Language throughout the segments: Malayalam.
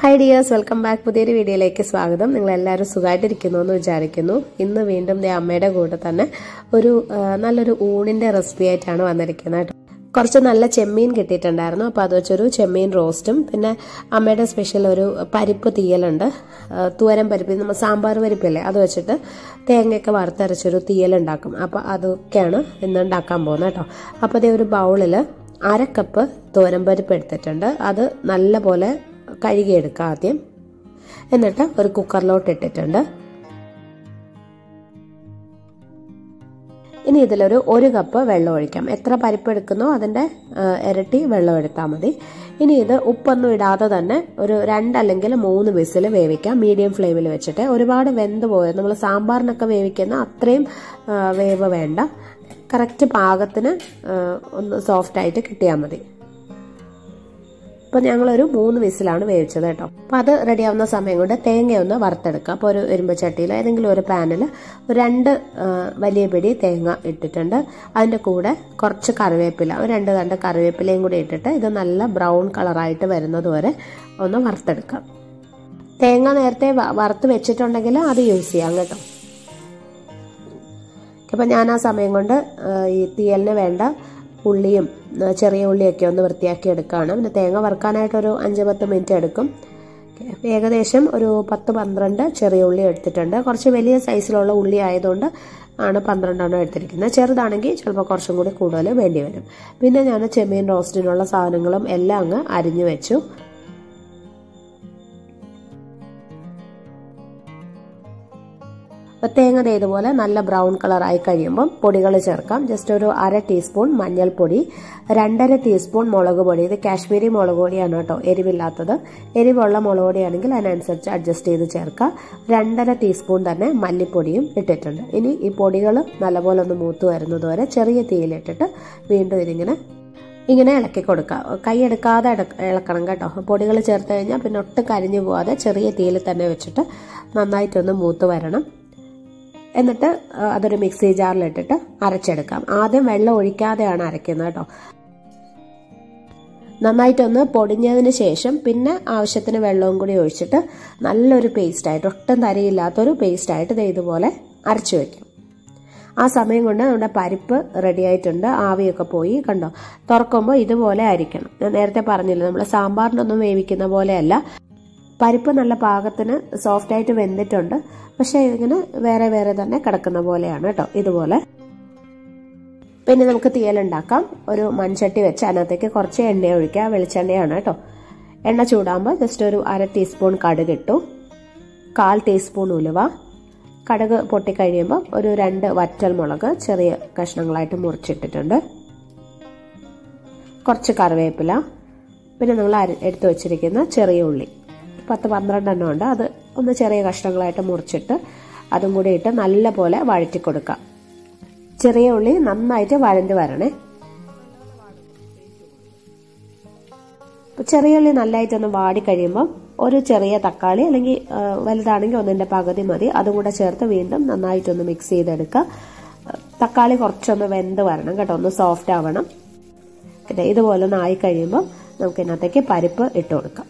ഹായ് ഡിയേഴ്സ് വെൽക്കം ബാക്ക് പുതിയൊരു വീഡിയോയിലേക്ക് സ്വാഗതം. നിങ്ങൾ എല്ലാവരും സുഖമായിട്ടിരിക്കുന്നു എന്ന് വിചാരിക്കുന്നു. ഇന്ന് വീണ്ടും ദേ അമ്മയുടെ കൂടെ തന്നെ ഒരു നല്ലൊരു ഊണിന്റെ റെസിപ്പി ആയിട്ടാണ് വന്നിരിക്കുന്നത് കുറച്ച് നല്ല ചെമ്മീൻ കിട്ടിയിട്ടുണ്ടായിരുന്നു. അപ്പോൾ അത് വെച്ചൊരു ചെമ്മീൻ റോസ്റ്റും പിന്നെ അമ്മയുടെ സ്പെഷ്യൽ ഒരു പരിപ്പ് തീയലുണ്ട്. തൂരം പരിപ്പ്. നമ്മൾ സാമ്പാർ പരിപ്പില്ലേ? അത് വെച്ചിട്ട് തേങ്ങയൊക്കെ വറുത്തരച്ചൊരു തീയലുണ്ടാക്കും. അപ്പോൾ അതൊക്കെയാണ് ഇന്ന് ഉണ്ടാക്കാൻ പോകുന്നത് കേട്ടോ. അപ്പോൾ അതേ ഒരു ബൗളിൽ അര കപ്പ് തോരൻ പരിപ്പ് എടുത്തിട്ടുണ്ട്. അത് നല്ലപോലെ കഴുകിയെടുക്കുക ആദ്യം. എന്നിട്ട് ഒരു കുക്കറിലോട്ട് ഇട്ടിട്ടുണ്ട്. ഇനി ഇതിലൊരു ഒരു കപ്പ് വെള്ളം ഒഴിക്കാം. എത്ര പരിപ്പ് എടുക്കുന്നോ അതിന്റെ ഇരട്ടി വെള്ളം എടുത്താൽ മതി. ഇനി ഇത് ഉപ്പൊന്നും ഇടാതെ തന്നെ ഒരു രണ്ടല്ലെങ്കിൽ മൂന്ന് വിസിൽ വേവിക്കാം. മീഡിയം ഫ്ലെയിമിൽ വെച്ചിട്ട്. ഒരുപാട് വെന്ത് പോയത് നമ്മൾ സാമ്പാറിനൊക്കെ വേവിക്കുന്ന അത്രയും വേവ് വേണ്ട. കറക്റ്റ് പാകത്തിന് ഒന്ന് സോഫ്റ്റായിട്ട് കിട്ടിയാൽ മതി. അപ്പോൾ ഞങ്ങളൊരു മൂന്ന് വിസിലാണ് വേവിച്ചത് കേട്ടോ. അപ്പോൾ അത് റെഡിയാവുന്ന സമയം കൊണ്ട് തേങ്ങ ഒന്ന് വറുത്തെടുക്കുക അപ്പോൾ ഒരു ഇരുമ്പ് ചട്ടിയിൽ ഏതെങ്കിലും ഒരു പാനിൽ രണ്ട് വലിയ പിടി തേങ്ങ ഇട്ടിട്ടുണ്ട്. അതിന്റെ കൂടെ കുറച്ച് കറിവേപ്പില ഒരു രണ്ട് കണ്ട് കറിവേപ്പിലയും കൂടി ഇട്ടിട്ട് ഇത് നല്ല ബ്രൗൺ കളറായിട്ട് വരുന്നത് വരെ ഒന്ന് വറുത്തെടുക്കാം. തേങ്ങ നേരത്തെ വറുത്ത് വെച്ചിട്ടുണ്ടെങ്കിൽ അത് യൂസ് ചെയ്യാം കേട്ടോ. അപ്പം ഞാൻ ആ സമയം കൊണ്ട് ഈ തീയലിന് വേണ്ട ഉള്ളിയും ചെറിയ ഉള്ളിയൊക്കെ ഒന്ന് വൃത്തിയാക്കി എടുക്കുകയാണ് പിന്നെ തേങ്ങ വറുക്കാനായിട്ടൊരു അഞ്ച് പത്ത് മിനിറ്റ് എടുക്കും. ഏകദേശം ഒരു പത്ത് പന്ത്രണ്ട് ചെറിയ ഉള്ളി എടുത്തിട്ടുണ്ട്. കുറച്ച് വലിയ സൈസിലുള്ള ഉള്ളി ആയതുകൊണ്ട് ആണ് പന്ത്രണ്ടെണ്ണം എടുത്തിരിക്കുന്നത്. ചെറുതാണെങ്കിൽ ചിലപ്പോൾ കുറച്ചും കൂടി കൂടുതൽ വേണ്ടി വരും. പിന്നെ ഞാൻ ചെമ്മീൻ റോസ്റ്റിനുള്ള സാധനങ്ങളും എല്ലാം അങ്ങ് അരിഞ്ഞു വെച്ചു. അപ്പോൾ തേങ്ങ ദേ ഇതുപോലെ നല്ല ബ്രൗൺ കളറായി കഴിയുമ്പം പൊടികൾ ചേർക്കാം. ജസ്റ്റ് ഒരു അര ടീസ്പൂൺ മഞ്ഞൾപ്പൊടി രണ്ടര ടീസ്പൂൺ മുളക് പൊടി. ഇത് കാശ്മീരി മുളക് പൊടിയാണ് കേട്ടോ എരിവില്ലാത്തത്. എരിവുള്ള മുളക് പൊടിയാണെങ്കിൽ അതിനനുസരിച്ച് അഡ്ജസ്റ്റ് ചെയ്ത് ചേർക്കാം രണ്ടര ടീസ്പൂൺ തന്നെ മല്ലിപ്പൊടിയും ഇട്ടിട്ടുണ്ട്. ഇനി ഈ പൊടികൾ നല്ലപോലെ ഒന്ന് മൂത്ത് വരുന്നത് വരെ ചെറിയ തീയിലിട്ടിട്ട് വീണ്ടും ഇതിങ്ങനെ ഇങ്ങനെ ഇളക്കി കൊടുക്കുക. കൈ എടുക്കാതെ ഇളക്കണം കേട്ടോ. പൊടികൾ ചേർത്ത് കഴിഞ്ഞാൽ പിന്നെ ഒട്ടും കരിഞ്ഞു പോവാതെ ചെറിയ തീയിൽ തന്നെ വെച്ചിട്ട് നന്നായിട്ടൊന്ന് മൂത്ത് വരണം. എന്നിട്ട് അതൊരു മിക്സി ജാറിലിട്ടിട്ട് അരച്ചെടുക്കാം. ആദ്യം വെള്ളം ഒഴിക്കാതെയാണ് അരയ്ക്കുന്നത് കേട്ടോ. നന്നായിട്ടൊന്ന് പൊടിഞ്ഞതിന് ശേഷം പിന്നെ ആവശ്യത്തിന് വെള്ളവും കൂടി ഒഴിച്ചിട്ട് നല്ലൊരു പേസ്റ്റായിട്ട് ഒട്ടും തരിയില്ലാത്തൊരു പേസ്റ്റായിട്ട് ദേ ഇതുപോലെ അരച്ചു വയ്ക്കും ആ സമയം കൊണ്ട് നമ്മുടെ പരിപ്പ് റെഡി ആയിട്ടുണ്ട്. ആവിയൊക്കെ പോയി. കണ്ടോ? തുറക്കുമ്പോൾ ഇതുപോലെ അരിക്കണം. ഞാൻ നേരത്തെ പറഞ്ഞില്ല നമ്മൾ സാമ്പാറിനൊന്നും വേവിക്കുന്ന പോലെയല്ല. പരിപ്പ് നല്ല പാകത്തിന് സോഫ്റ്റ് ആയിട്ട് വെന്തിട്ടുണ്ട്. പക്ഷേ ഇതിങ്ങനെ വേറെ വേറെ തന്നെ കിടക്കുന്ന പോലെയാണ് കേട്ടോ ഇതുപോലെ. പിന്നെ നമുക്ക് തീയലുണ്ടാക്കാം. ഒരു മൺചട്ടി വെച്ച് അതിനകത്തേക്ക് കുറച്ച് എണ്ണ ഒഴിക്കുക. വെളിച്ചെണ്ണയാണ് കേട്ടോ. എണ്ണ ചൂടാകുമ്പോൾ ജസ്റ്റ് ഒരു അര ടീസ്പൂൺ കടുക് ഇട്ടു. കാൽ ടീസ്പൂൺ ഉലുവ. കടുക് പൊട്ടിക്കഴിയുമ്പോൾ ഒരു രണ്ട് വറ്റൽ മുളക് ചെറിയ കഷ്ണങ്ങളായിട്ട് മുറിച്ചിട്ടിട്ടുണ്ട്. കുറച്ച് കറിവേപ്പില. പിന്നെ നമ്മൾ എടുത്തു വച്ചിരിക്കുന്ന ചെറിയ ഉള്ളി. പത്ത് പന്ത്രണ്ട് എണ്ണം ഉണ്ട്. അത് ഒന്ന് ചെറിയ കഷ്ണങ്ങളായിട്ട് മുറിച്ചിട്ട് അതും കൂടി ഇട്ട് നല്ല പോലെ വഴറ്റി കൊടുക്കാം ചെറിയ ഉള്ളി നന്നായിട്ട് വഴണ്ടി വരണേ. ചെറിയ ഉള്ളി നല്ലതായിട്ടൊന്ന് വാടി കഴിയുമ്പോൾ ഒരു ചെറിയ തക്കാളി അല്ലെങ്കിൽ വലുതാണെങ്കിൽ ഒന്നിന്റെ പകുതി മതി. അതും കൂടെ ചേർത്ത് വീണ്ടും നന്നായിട്ടൊന്ന് മിക്സ് ചെയ്തെടുക്കുക തക്കാളി കുറച്ചൊന്ന് വെന്ത് വരണം കേട്ടോ. ഒന്ന് സോഫ്റ്റ് ആവണം. ഇതുപോലെ ഒന്ന് ആയി കഴിയുമ്പോൾ നമുക്ക് ഇതിനകത്തേക്ക് പരിപ്പ് ഇട്ട് കൊടുക്കാം.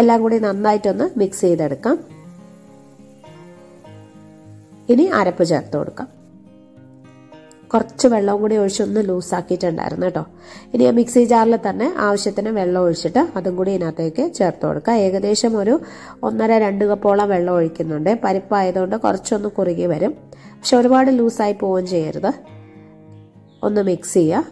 എല്ലാം കൂടി നന്നായിട്ടൊന്ന് മിക്സ് ചെയ്തെടുക്കാം. ഇനി അരപ്പ് ചേർത്ത് കൊടുക്കാം. കുറച്ച് വെള്ളവും കൂടി ഒഴിച്ച് ഒന്ന് ലൂസാക്കിയിട്ടുണ്ടായിരുന്നു കേട്ടോ. ഇനി ആ മിക്സി ജാറിൽ തന്നെ ആവശ്യത്തിന് വെള്ളം ഒഴിച്ചിട്ട് അതും കൂടി ഇതിനകത്തേക്ക് ചേർത്ത് കൊടുക്കുക ഏകദേശം ഒരു ഒന്നര രണ്ട് കപ്പോളം വെള്ളം ഒഴിക്കുന്നുണ്ട്. പരിപ്പായതുകൊണ്ട് കുറച്ചൊന്ന് കുറുകി വരും. പക്ഷെ ഒരുപാട് ലൂസായി പോവുകയും ചെയ്യരുത്. ഒന്ന് മിക്സ് ചെയ്യുക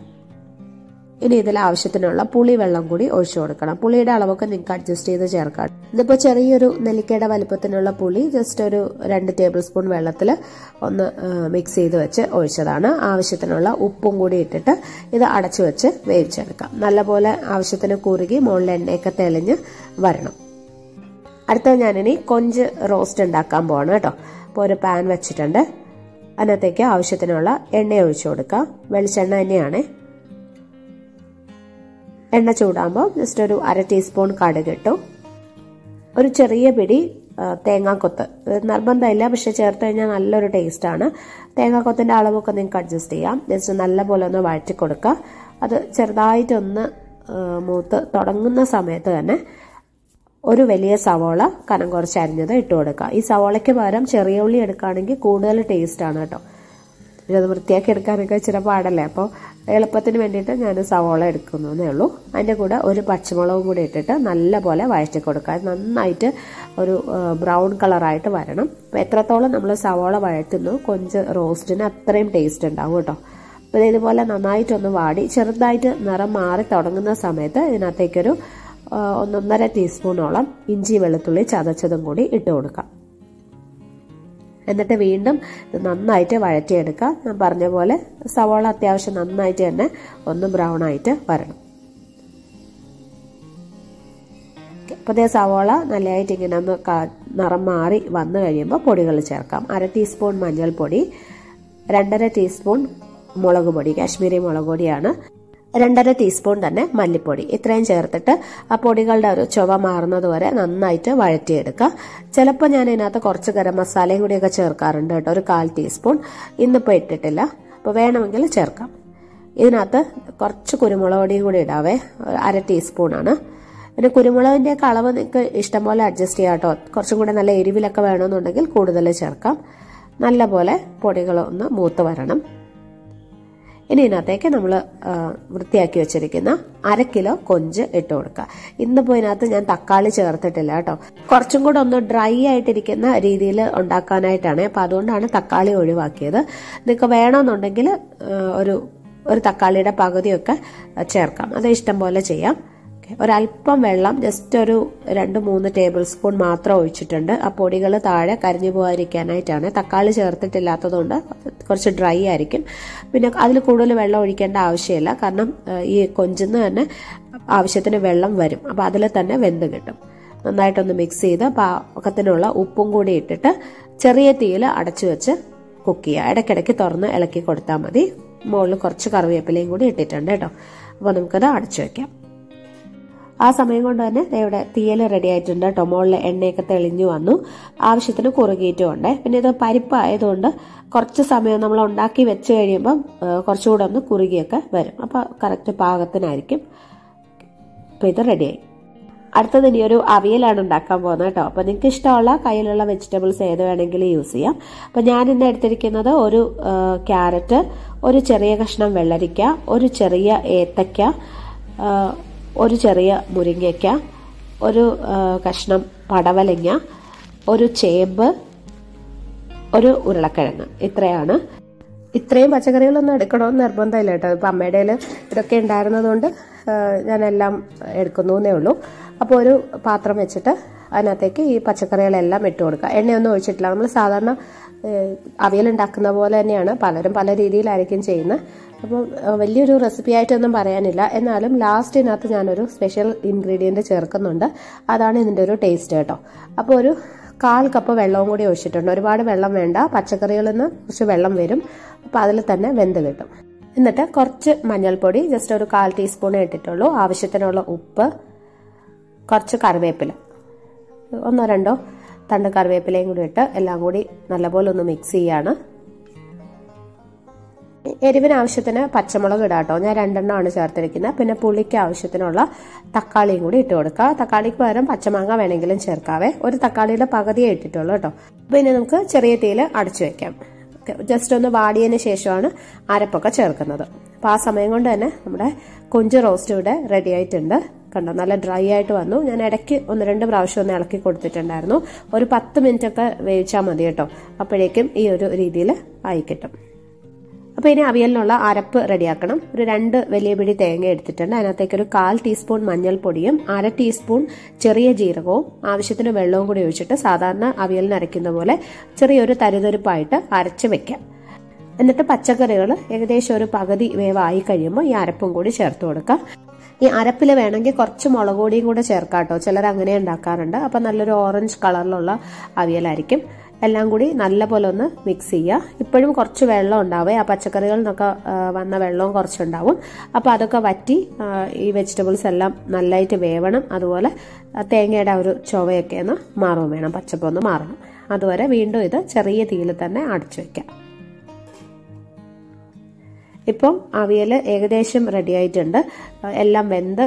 ഇനി ഇതിൽ ആവശ്യത്തിനുള്ള പുളി വെള്ളം കൂടി ഒഴിച്ചു കൊടുക്കണം. പുളിയുടെ അളവൊക്കെ നിങ്ങൾക്ക് അഡ്ജസ്റ്റ് ചെയ്ത് ചേർക്കാം. ഇതിപ്പോൾ ചെറിയൊരു നെല്ലിക്കയുടെ വലുപ്പത്തിനുള്ള പുളി ജസ്റ്റ് ഒരു രണ്ട് ടേബിൾ സ്പൂൺ വെള്ളത്തിൽ ഒന്ന് മിക്സ് ചെയ്ത് വെച്ച് ഒഴിച്ചതാണ്. ആവശ്യത്തിനുള്ള ഉപ്പും കൂടി ഇട്ടിട്ട് ഇത് അടച്ചു വെച്ച് വേവിച്ചെടുക്കാം. നല്ലപോലെ ആവശ്യത്തിന് കുറുകി മുകളിൽ എണ്ണയൊക്കെ തെളിഞ്ഞ് വരണം. അടുത്ത ഞാനിനി കൊഞ്ച് റോസ്റ്റ് ഉണ്ടാക്കാൻ പോവാണ് കേട്ടോ. അപ്പോൾ ഒരു പാൻ വെച്ചിട്ടുണ്ട്. അതിനകത്തേക്ക് ആവശ്യത്തിനുള്ള എണ്ണ ഒഴിച്ചു കൊടുക്കാം. വെളിച്ചെണ്ണ തന്നെയാണ്. എണ്ണ ചൂടാകുമ്പോൾ ജസ്റ്റ് ഒരു അര ടീസ്പൂൺ കടുക് ഇട്ടു. ഒരു ചെറിയ പിടി തേങ്ങാക്കൊത്ത്. നിർബന്ധമില്ല പക്ഷെ ചേർത്ത് കഴിഞ്ഞാൽ നല്ലൊരു ടേസ്റ്റാണ് തേങ്ങാക്കൊത്തിന്റെ അളവൊക്കെ നിങ്ങൾക്ക് അഡ്ജസ്റ്റ് ചെയ്യാം. ജസ്റ്റ് നല്ല പോലെ ഒന്ന് വഴറ്റി കൊടുക്കുക. അത് ചെറുതായിട്ടൊന്ന് മൂത്ത് തുടങ്ങുന്ന സമയത്ത് തന്നെ ഒരു വലിയ സവോള കനം കുറച്ച് അരിഞ്ഞത് ഇട്ട് കൊടുക്കുക. ഈ സവോളയ്ക്ക് പകരം ചെറിയ ഉള്ളി എടുക്കുകയാണെങ്കിൽ കൂടുതൽ ടേസ്റ്റ് ആണ് കേട്ടോ. പിന്നെ അത് വൃത്തിയാക്കി എടുക്കാനൊക്കെ ഇച്ചിരി പാടല്ലേ? അപ്പോൾ എളുപ്പത്തിന് വേണ്ടിയിട്ട് ഞാൻ സവോള എടുക്കുന്നു എന്നേ ഉള്ളൂ. അതിന്റെ കൂടെ ഒരു പച്ചമുളകും കൂടി ഇട്ടിട്ട് നല്ലപോലെ വഴറ്റി കൊടുക്കുക. നന്നായിട്ട് ഒരു ബ്രൗൺ കളറായിട്ട് വരണം. അപ്പോൾ എത്രത്തോളം നമ്മൾ സവോള വഴറ്റുന്നു കൊഞ്ച് റോസ്റ്റിന് അത്രയും ടേസ്റ്റ് ഉണ്ടാവും കേട്ടോ. അപ്പോൾ ഇതുപോലെ നന്നായിട്ടൊന്ന് വാടി. ചെറുതായിട്ട് നിറം മാറി തുടങ്ങുന്ന സമയത്ത് ഇതിനകത്തേക്കൊരു ഒന്നൊന്നര ടീസ്പൂണോളം ഇഞ്ചി വെളുത്തുള്ളി ചതച്ചതും കൂടി ഇട്ട് കൊടുക്കാം. എന്നിട്ട് വീണ്ടും നന്നായിട്ട് വഴറ്റിയെടുക്കുക. ഞാൻ പറഞ്ഞ പോലെ സവോള അത്യാവശ്യം നന്നായിട്ട് തന്നെ ഒന്ന് ബ്രൗൺ ആയിട്ട് വരണം. അപ്പോൾ ഇതേ സവോള നല്ലതായിട്ട് ഇങ്ങനെ ഒന്ന് നിറം മാറി വന്നു കഴിയുമ്പോൾ പൊടികൾ ചേർക്കാം. അര ടീസ്പൂൺ മഞ്ഞൾപ്പൊടി രണ്ടര ടീസ്പൂൺ മുളക് പൊടി കാശ്മീരി മുളക് പൊടിയാണ് രണ്ടര ടീസ്പൂൺ തന്നെ മല്ലിപ്പൊടി. ഇത്രയും ചേർത്തിട്ട് ആ പൊടികളുടെ ഒരു ചുവ മാറുന്നത് വരെ നന്നായിട്ട് വഴറ്റിയെടുക്കുക. ചിലപ്പോൾ ഞാൻ ഇതിനകത്ത് കുറച്ച് ഗരം മസാലയും കൂടിയൊക്കെ ചേർക്കാറുണ്ട് കേട്ടോ. ഒരു കാൽ ടീസ്പൂൺ ഇന്നിപ്പോൾ ഇട്ടിട്ടില്ല. അപ്പോൾ വേണമെങ്കിൽ ചേർക്കാം. ഇതിനകത്ത് കുറച്ച് കുരുമുളക് പൊടിയും കൂടി ഇടാവേ. അര ടീസ്പൂണാണ് പിന്നെ കുരുമുളകിന്റെ അളവ് നിങ്ങൾക്ക് ഇഷ്ടം പോലെ അഡ്ജസ്റ്റ് ചെയ്യാം കേട്ടോ. കുറച്ചും കൂടെ നല്ല എരിവിലൊക്കെ വേണമെന്നുണ്ടെങ്കിൽ കൂടുതൽ ചേർക്കാം. നല്ലപോലെ പൊടികളൊന്ന് മൂത്ത് വരണം. ഇനി ഇതിനകത്തേക്ക് നമ്മൾ വൃത്തിയാക്കി വെച്ചിരിക്കുന്ന അര കിലോ കൊഞ്ച് ഇട്ട് കൊടുക്കുക. ഇന്നിപ്പോൾ ഇതിനകത്ത് ഞാൻ തക്കാളി ചേർത്തിട്ടില്ല കേട്ടോ. കുറച്ചും കൂടെ ഒന്ന് ഡ്രൈ ആയിട്ടിരിക്കുന്ന രീതിയിൽ ഉണ്ടാക്കാനായിട്ടാണ്. അപ്പം അതുകൊണ്ടാണ് തക്കാളി ഒഴിവാക്കിയത്. നിങ്ങൾക്ക് വേണമെന്നുണ്ടെങ്കിൽ ഒരു ഒരു തക്കാളിയുടെ പകുതിയൊക്കെ ചേർക്കാം. അത് ഇഷ്ടം പോലെ ചെയ്യാം. ഒരല്പം വെള്ളം ജസ്റ്റ് ഒരു രണ്ട് മൂന്ന് ടേബിൾ സ്പൂൺ മാത്രം ഒഴിച്ചിട്ടുണ്ട്. ആ പൊടികൾ താഴെ കരിഞ്ഞു പോകാതിരിക്കാനായിട്ടാണ്. തക്കാളി ചേർത്തിട്ടില്ലാത്തതുകൊണ്ട് കുറച്ച് ഡ്രൈ ആയിരിക്കും. പിന്നെ അതിൽ കൂടുതൽ വെള്ളം ഒഴിക്കേണ്ട ആവശ്യമില്ല. കാരണം ഈ കൊഞ്ചിന്ന് തന്നെ ആവശ്യത്തിന് വെള്ളം വരും. അപ്പോൾ അതിൽ തന്നെ വെന്ത് കിട്ടും. നന്നായിട്ടൊന്ന് മിക്സ് ചെയ്ത് പാകത്തിനുള്ള ഉപ്പും കൂടി ഇട്ടിട്ട് ചെറിയ തീയിൽ അടച്ചു വെച്ച് കുക്ക് ചെയ്യുക ഇടയ്ക്കിടയ്ക്ക് തുറന്ന് ഇളക്കി കൊടുത്താൽ മതി. മുകളിൽ കുറച്ച് കറിവേപ്പിലയും കൂടി ഇട്ടിട്ടുണ്ട് കേട്ടോ. അപ്പോൾ നമുക്കത് അടച്ചു വെക്കാം. ആ സമയം കൊണ്ട് തന്നെ ഇവിടെ തീയൽ റെഡി ആയിട്ടുണ്ട് മുകളിൽ എണ്ണയൊക്കെ തെളിഞ്ഞു വന്നു. ആവശ്യത്തിന് കുറുകിയിട്ടും ഉണ്ട്. പിന്നെ ഇത് പരിപ്പായതുകൊണ്ട് കുറച്ച് സമയം നമ്മൾ ഉണ്ടാക്കി വെച്ച് കഴിയുമ്പം കുറച്ചുകൂടെ ഒന്ന് കുറുകിയൊക്കെ വരും. അപ്പോൾ കറക്റ്റ് പാകത്തിനായിരിക്കും. അപ്പോൾ ഇത് റെഡിയായി അടുത്തത് ഇനി ഒരു അവിയലാണ് ഉണ്ടാക്കാൻ പോകുന്നത് കേട്ടോ. അപ്പോൾ നിങ്ങൾക്ക് ഇഷ്ടമുള്ള കയ്യിലുള്ള വെജിറ്റബിൾസ് ഏത് വേണമെങ്കിലും യൂസ് ചെയ്യാം. അപ്പോൾ ഞാൻ ഇന്ന് എടുത്തിരിക്കുന്നത് ഒരു ക്യാരറ്റ് ഒരു ചെറിയ കഷ്ണം വെള്ളരിക്ക ഒരു ചെറിയ ഏത്തയ്ക്ക ഒരു ചെറിയ മുരിങ്ങയ്ക്ക ഒരു കഷ്ണം പടവലങ്ങ ഒരു ചേമ്പ് ഒരു ഉരുളക്കിഴങ്ങ്. ഇത്രയാണ്. ഇത്രയും പച്ചക്കറികളൊന്നും എടുക്കണമെന്ന് നിർബന്ധമില്ല കേട്ടോ. ഇപ്പം അമ്മയുടെ ഇതൊക്കെ ഉണ്ടായിരുന്നതുകൊണ്ട് ഞാനെല്ലാം എടുക്കുന്നു എന്നേ ഉള്ളൂ. അപ്പോൾ ഒരു പാത്രം വെച്ചിട്ട് അതിനകത്തേക്ക് ഈ പച്ചക്കറികളെല്ലാം ഇട്ട് കൊടുക്കുക. എണ്ണയൊന്നും ഒഴിച്ചിട്ടില്ല. നമ്മൾ സാധാരണ അവിയലുണ്ടാക്കുന്ന പോലെ തന്നെയാണ് പലരും പല രീതിയിലായിരിക്കും ചെയ്യുന്നത്. അപ്പോൾ വലിയൊരു റെസിപ്പി ആയിട്ടൊന്നും പറയാനില്ല. എന്നാലും ലാസ്റ്റിനകത്ത് ഞാനൊരു സ്പെഷ്യൽ ഇൻഗ്രീഡിയന്റ് ചേർക്കുന്നുണ്ട്. അതാണ് ഇതിന്റെ ഒരു ടേസ്റ്റ് കേട്ടോ. അപ്പോൾ ഒരു കാൽ കപ്പ് വെള്ളവും കൂടി ഒഴിച്ചിട്ടുണ്ട്. ഒരുപാട് വെള്ളം വേണ്ട. പച്ചക്കറികളിൽ നിന്ന് കുറച്ച് വെള്ളം വരും. അപ്പോൾ അതിൽ തന്നെ വെന്ത് കിട്ടും. എന്നിട്ട് കുറച്ച് മഞ്ഞൾപ്പൊടി ജസ്റ്റ് ഒരു കാൽ ടീസ്പൂൺ ഇട്ടിട്ടുള്ളൂ. ആവശ്യത്തിനുള്ള ഉപ്പ് കുറച്ച് കറിവേപ്പില. ഒന്നോ രണ്ടോ തണ്ട് കറിവേപ്പിലയും കൂടി ഇട്ട് എല്ലാം കൂടി നല്ലപോലെ ഒന്ന് മിക്സ് ചെയ്യാണ്. എരിവിന് ആവശ്യത്തിന് പച്ചമുളക് ഇടാട്ടോ ഞാൻ രണ്ടെണ്ണമാണ് ചേർത്തിരിക്കുന്നത്. പിന്നെ പുളിക്ക് ആവശ്യത്തിനുള്ള തക്കാളിയും കൂടി ഇട്ട് കൊടുക്കുക തക്കാളിക്ക് പകരം പച്ചമാങ്ങ വേണമെങ്കിലും ചേർക്കാവേ. ഒരു തക്കാളിയുടെ പകുതിയേ ഇട്ടിട്ടുള്ളൂ കേട്ടോ. പിന്നെ നമുക്ക് ചെറിയ തീയിൽ അടച്ചു വെക്കാം. ജസ്റ്റ് ഒന്ന് വാടിയതിന് ശേഷമാണ് അരപ്പൊക്കെ ചേർക്കുന്നത്. അപ്പോൾ ആ സമയം കൊണ്ട് തന്നെ നമ്മുടെ കൊഞ്ച് റോസ്റ്റ് ഇവിടെ റെഡി ആയിട്ടുണ്ട്. കണ്ടോ. നല്ല ഡ്രൈ ആയിട്ട് വന്നു. ഞാൻ ഇടയ്ക്ക് ഒന്ന് രണ്ട് പ്രാവശ്യം ഒന്ന് ഇളക്കി കൊടുത്തിട്ടുണ്ടായിരുന്നു. ഒരു പത്ത് മിനിറ്റ് ഒക്കെ വേവിച്ചാൽ മതി കേട്ടോ. അപ്പോഴേക്കും ഈ ഒരു രീതിയിൽ ആയി കിട്ടും. അപ്പോൾ ഇനി അവിയലിനുള്ള അരപ്പ് റെഡിയാക്കണം. ഒരു രണ്ട് വലിയ പിടി തേങ്ങ എടുത്തിട്ടുണ്ട്. അതിനകത്തേക്ക് ഒരു കാൽ ടീസ്പൂൺ മഞ്ഞൾപ്പൊടിയും അര ടീസ്പൂൺ ചെറിയ ജീരകവും ആവശ്യത്തിന് വെള്ളവും കൂടി ഒഴിച്ചിട്ട് സാധാരണ അവിയലിന് അരയ്ക്കുന്ന പോലെ ചെറിയൊരു തരിതരിപ്പായിട്ട് അരച്ച് വെക്കാം. എന്നിട്ട് പച്ചക്കറികൾ ഏകദേശം ഒരു പകുതി വേവായി കഴിയുമ്പോൾ ഈ അരപ്പും കൂടി ചേർത്ത് കൊടുക്കാം. ഈ അരപ്പിൽ വേണമെങ്കിൽ കുറച്ച് മുളക് പൊടിയും കൂടെ ചേർക്കാം കേട്ടോ ചിലർ അങ്ങനെ ഉണ്ടാക്കാറുണ്ട്. അപ്പം നല്ലൊരു ഓറഞ്ച് കളറിലുള്ള അവിയലായിരിക്കും. എല്ലാം കൂടി നല്ലപോലെ ഒന്ന് മിക്സ് ചെയ്യുക. ഇപ്പോഴും കുറച്ച് വെള്ളം ഉണ്ടാവേ. ആ പച്ചക്കറികളിൽ നിന്നൊക്കെ വന്ന വെള്ളവും കുറച്ചുണ്ടാവും. അപ്പോൾ അതൊക്കെ വറ്റി ഈ വെജിറ്റബിൾസ് എല്ലാം നല്ലതായിട്ട് വേവണം. അതുപോലെ തേങ്ങയുടെ ഒരു ചുവയൊക്കെ ഒന്ന് മാറുകയും വേണം. പച്ചപ്പൊന്ന് മാറണം. അതുവരെ വീണ്ടും ഇത് ചെറിയ തീയിൽ തന്നെ അടച്ചു വയ്ക്കാം ഇപ്പം അവിയൽ ഏകദേശം റെഡി ആയിട്ടുണ്ട് എല്ലാം വെന്ത്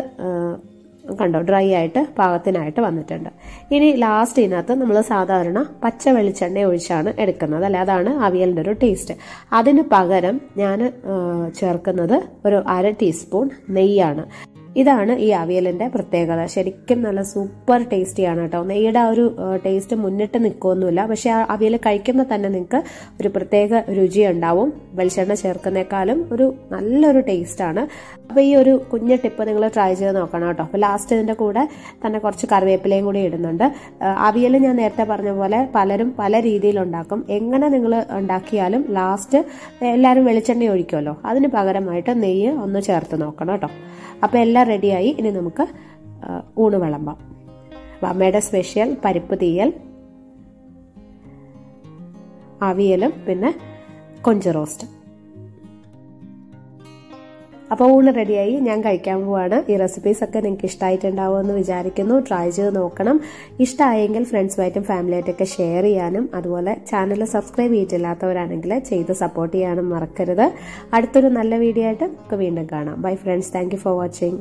കണ്ടോ ഡ്രൈ ആയിട്ട് പാകത്തിനായിട്ട് വന്നിട്ടുണ്ട്. ഇനി ലാസ്റ്റ് ഇതിനകത്ത് നമ്മൾ സാധാരണ പച്ച വെളിച്ചെണ്ണ ഒഴിച്ചാണ് എടുക്കുന്നത്. അല്ലെ? അതാണ് അവിയലിന്റെ ഒരു ടേസ്റ്റ് അതിന് പകരം ഞാൻ ചേർക്കുന്നത് ഒരു അര ടീസ്പൂൺ നെയ്യാണ്. ഇതാണ് ഈ അവിയലിന്റെ പ്രത്യേകത. ശരിക്കും നല്ല സൂപ്പർ ടേസ്റ്റിയാണ് കേട്ടോ. നെയ്യുടെ ആ ഒരു ടേസ്റ്റ് മുന്നിട്ട് നിൽക്കുമൊന്നുമില്ല പക്ഷെ ആ അവിയൽ കഴിക്കുമ്പോൾ തന്നെ നിങ്ങൾക്ക് ഒരു പ്രത്യേക രുചി ഉണ്ടാവും. വെളിച്ചെണ്ണ ചേർക്കുന്നേക്കാളും ഒരു നല്ലൊരു ടേസ്റ്റാണ് അപ്പോൾ ഈ ഒരു കുഞ്ഞ ടിപ്പ് നിങ്ങൾ ട്രൈ ചെയ്ത് നോക്കണം കേട്ടോ. അപ്പോൾ ലാസ്റ്റ് ഇതിന്റെ കൂടെ തന്നെ കുറച്ച് കറിവേപ്പിലയും കൂടി ഇടുന്നുണ്ട്. അവിയൽ ഞാൻ നേരത്തെ പറഞ്ഞ പോലെ പലരും പല രീതിയിൽ ഉണ്ടാക്കും. എങ്ങനെ നിങ്ങൾ ഉണ്ടാക്കിയാലും ലാസ്റ്റ് എല്ലാവരും വെളിച്ചെണ്ണ ഒഴിക്കുമല്ലോ. അതിന് പകരമായിട്ട് നെയ്യ് ഒന്ന് ചേർത്ത് നോക്കണം കേട്ടോ. അപ്പോൾ എല്ലാം റെഡിയായി ഇനി നമുക്ക് ഊണ് വിളമ്പാം. അമ്മയുടെ സ്പെഷ്യൽ പരിപ്പ് തീയൽ അവിയലും പിന്നെ കൊഞ്ച് റോസ്റ്റ് അപ്പോൾ ഊണ് റെഡിയായി ഞാൻ കഴിക്കാൻ പോവാണ്. ഈ റെസിപ്പീസ് ഒക്കെ നിങ്ങൾക്ക് ഇഷ്ടമായിട്ടുണ്ടാവുമെന്ന് വിചാരിക്കുന്നു. ട്രൈ ചെയ്ത് നോക്കണം. ഇഷ്ടമായെങ്കിൽ ഫ്രണ്ട്സുമായിട്ടും ഫാമിലിയായിട്ടൊക്കെ ഷെയർ ചെയ്യാനും അതുപോലെ ചാനൽ സബ്സ്ക്രൈബ് ചെയ്തിട്ടില്ലാത്തവരാണെങ്കിൽ ചെയ്ത് സപ്പോർട്ട് ചെയ്യാനും മറക്കരുത്. അടുത്തൊരു നല്ല വീഡിയോ ആയിട്ട് നമുക്ക് വീണ്ടും കാണാം. Bye friends thank for watching